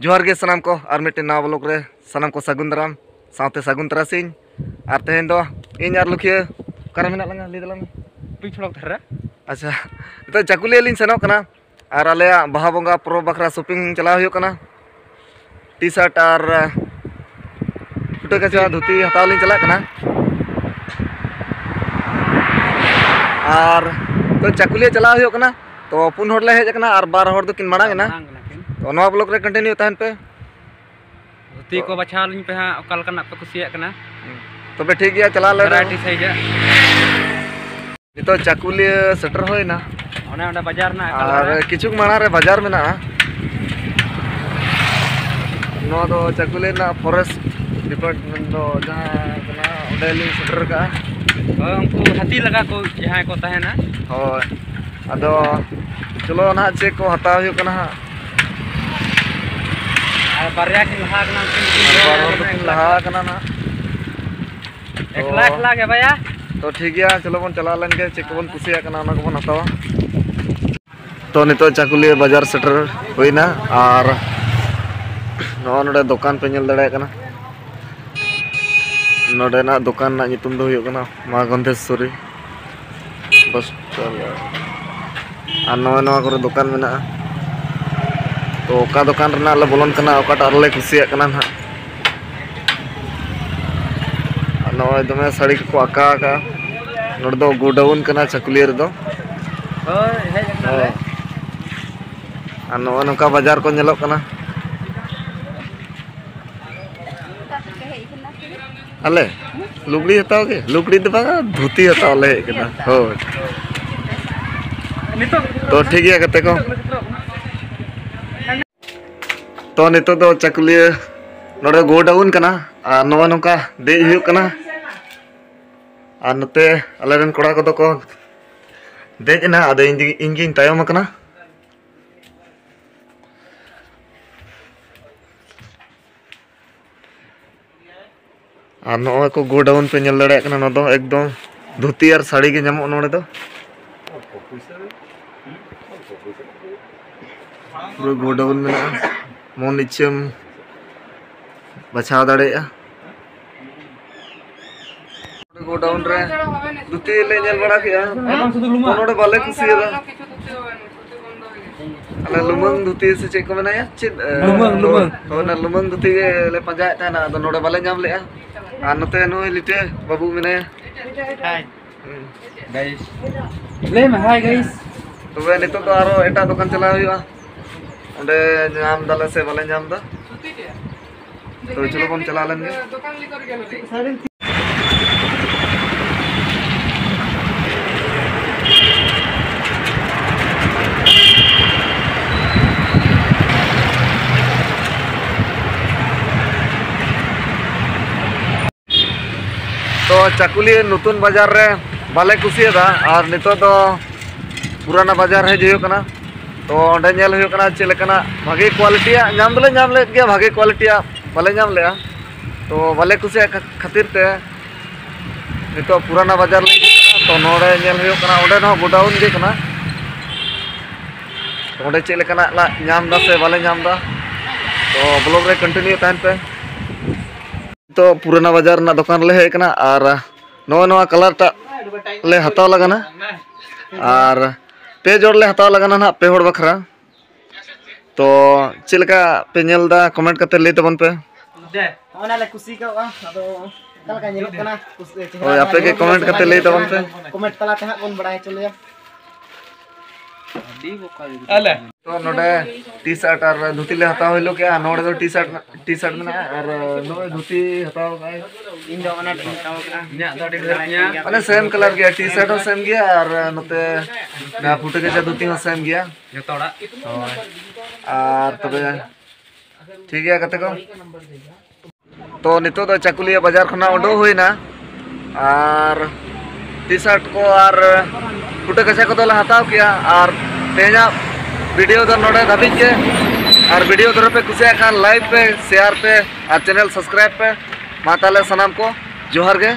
जोहार गे सनाम को और मिट्टे नवा ब्लॉग रे सनाम को सगुन दाराम साथ सगुन तरासिंग और तेहन दो इन लुखिया करे मेना लंगा लै दलाम पिछड़क धरा अच्छा तो चाकुलिया सेनोक कना और आले बाहा बंगा प्रो बखरा शॉपिंग चला हुयो कना टी शर्ट और फुटे कचा धोती हताव लिंग चला कना और तो चाकुलिया चला हुयो कना तो पुन होड़ ले हेज कना और बार होड़ दो किन माड़ा ना तो नवा ब्लॉग रे कंटिन्यू तहन पे धोती को बछा लिंग पे हाँ ओका लकनाक पे कुसिया कना तबे ठीक गया चला ले वैरायटी साइज़ नितो चाकुलिया सेटर होइना ओने ओने बाज़ार ना और किचुक माड़ा रे बाज़ार में ना नो दो चाकुलिया ना फॉरेस्ट डिपार्टमेंट दो जहाँ कना ओडे लिंग सेटर का उनको हाथी लगा को जहाँ को तहना होय अदो चलो ना चेक को हुयो कना हाँ कना तो ठीक गया चलो बन चला लेन के चेक बन कना बन हतावा तो नितो चाकुलिया बाज़ार सेटर होइना और नो नोडे दुकान पे नेल दड़े नोडे ना दुकान मा गंधेश्वरी बस चलो। और नवा नवा दुकान मेना तो ओका दुकान रना ले बोलन कना ओकाटा ले कुसिया कना ना। नवा दमे साड़ी को आका का नोड दो गोडाउन कना चाकुलिया दो। हे और नवा नौका बाज़ार को नेलोक कना। अले लुगड़ी हताओ के लुगड़ी दे बागा धोती हताओ ले कना। हो। तो ठीक है कते को? तो नितो दो चाकुलिया नोडे गोडाउन कना। और नवा नौका को को देज ना आदे इंगी इंगी तायम कना। और नॉय को गोडाउन पे नेल दड़े एकदम धोती और साड़ी के नामो नोडे दो पूरा गोडाउन में मन इच्छम बचाव दाड़ेया गोडाउन रे धोती ले नेल बड़ा किया। नोडे बाले कुसिया अले लुमंग धोती से चेक को बनाया चित लुमंग, लुमंग। तो ना लुमंग धोती के ले पंजाय था ना तो नोडे बाले नाम ले आ नते नो लिटे बाबू मिने हाय गाइस ले में हाय गाइस तबे नितो तो आरो एटा दुकान चला हुआ तो चलो चला तो चाकुलिया नतून बाज़ार रे बाले कुसियदा और नितो तो पुराना बाज़ार है जो कना। तो ओंडे नेल हुयो कना चेले भागे क्वालिटी नाम दले नाम ले गया भागे क्वालिटी बाले नाम ले तो बाले कुसिया खातिर ते। नितो पुराना बाज़ार तो नोडे नो, गोडाउन गे कना। तो नाम दा से बाले नाम दा। तो ब्लॉग रे कंटिन्यू तहन तो पुराना बाज़ार दुकान ले है कलर टा ले हताव लगाना और पे जोड़ ले हताव लगाना ना पे होड़ बखरा। तो चिलका पे नेल दा कमेंट करते ले तबन पे। दे। ओना ले खुशी का अदो कल का नेलो कना और आपे के कमेंट करते ले तबन पे। कमेंट तला ते हाँ कोन है चलो का अले। तो नोडे टी शर्ट और धोती ले हताव होइलो क्या? नोडे तो टी शर्ट टी शर्ट में और नोडे धोती हताव गाय इन दो ओना टिन का nya do di nya माने सेम कलर गया टी शर्ट हो सेम गया और नोते ना फुटे के धोती हो सेम गया ora और तबे ठीक है कते को? तो नितो तो चाकुलिया बाज़ार खना उडो हुईना और टी शर्ट को और फुटे कचा को तो हताव किया। और तेजा वीडियो तो नोडे धाबिज के, और वीडियो पे खान लाइक पे, शेयर पे, और चैनल सब्सक्राइब पे। माता सामान को, जोहर के।